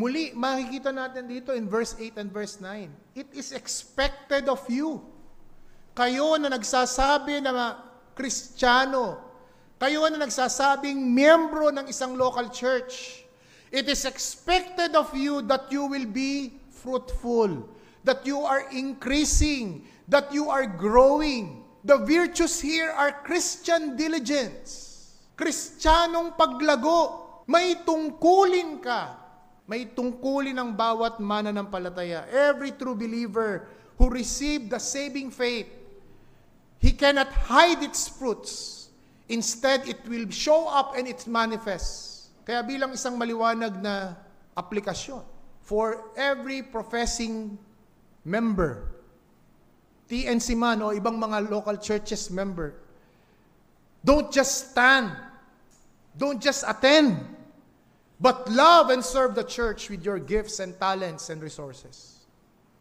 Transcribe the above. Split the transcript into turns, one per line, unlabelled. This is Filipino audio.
Muli, makikita natin dito in verse 8 and verse 9. It is expected of you. Kayo na nagsasabi na Kristiyano, kayo na nagsasabing miyembro ng isang local church, it is expected of you that you will be fruitful, that you are increasing, that you are growing. The virtues here are Christian diligence. Kristiyanong paglago. May tungkulin ka. May tungkulin ang bawat mananampalataya. Every true believer who received the saving faith, he cannot hide its fruits. Instead, it will show up and it manifests. Kaya bilang isang maliwanag na aplikasyon, for every professing member, TNC man o ibang mga local churches member, don't just stand, don't just attend, but love and serve the church with your gifts and talents and resources.